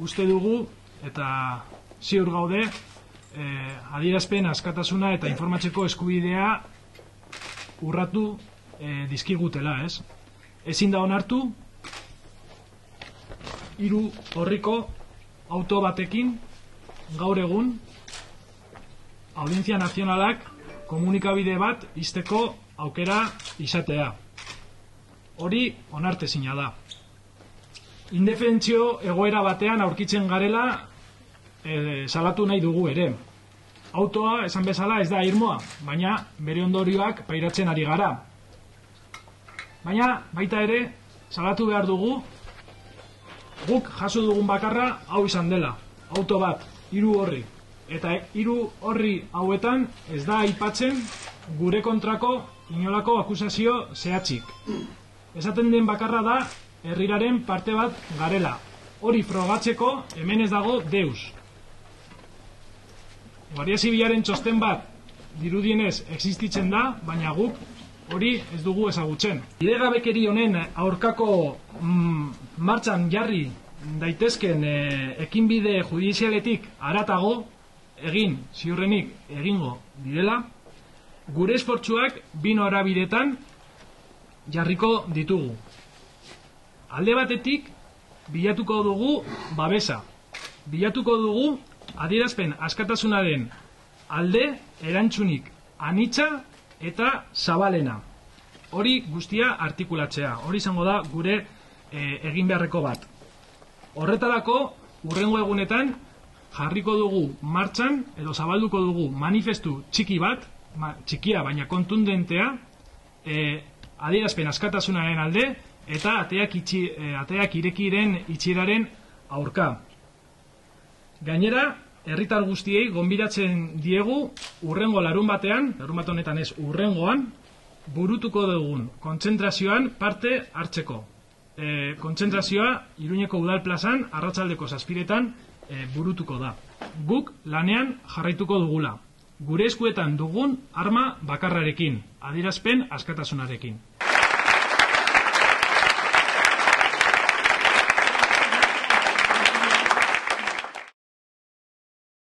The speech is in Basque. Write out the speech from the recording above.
uste dugu eta ziur gaude eh, adierazpen askatasuna eta informatzeko eskubidea urratu eh, dizkigutela, ez? Ezin da onartu hiru horriko auto batekin gaur egun Audientzia Nazionalak komunikabide bat izteko aukera izatea. Hori onartezina da. Indefentzio egoera batean aurkitzen garela e, salatu nahi dugu ere. Autoa, esan bezala, ez da irmoa, baina bere ondorioak pairatzen ari gara. Baina, baita ere, salatu behar dugu, guk jaso dugun bakarra hau izan dela. Auto bat, hiru horri. Eta hiru horri hauetan ez da aipatzen gure kontrako inolako akusazio zehatzik. Esaten den bakarra da herriraren parte bat garela. Hori frogatzeko hemen ez dago deus. Guardia Zibilaren txosten bat dirudienez existitzen da, baina guk hori ez dugu ezagutzen. Idegabekeri honen aurkako mm, martxan jarri daitezken e, ekinbide judizialetik aratago egin ziurrenik egingo direla, gure esportsuak bino arabiretan jarriko ditugu. Alde batetik, bilatuko dugu babesa. Bilatuko dugu adierazpen askatasunaren alde erantzunik anitza eta zabalena. Hori guztia artikulatzea. Hori izango da gure e, egin beharreko bat. Horretarako, urrengo egunetan, jarriko dugu martxan, edo zabalduko dugu manifestu txiki bat, ma, txikia baina kontundentea, e, adierazpen askatasunaren alde, eta ateak, itxi, e, ateak irekiren itxiraren aurka. Gainera, herritar guztiei gonbidatzen diegu urrengo larun batean, larun bat honetan ez urrengoan, burutuko dugun kontzentrazioan parte hartzeko. E, kontzentrazioa Iruñeko Udal Plazan arratsaldeko zazpiretan e, burutuko da. Guk lanean jarraituko dugula. Gure eskuetan dugun arma bakarrarekin, adirazpen askatasunarekin.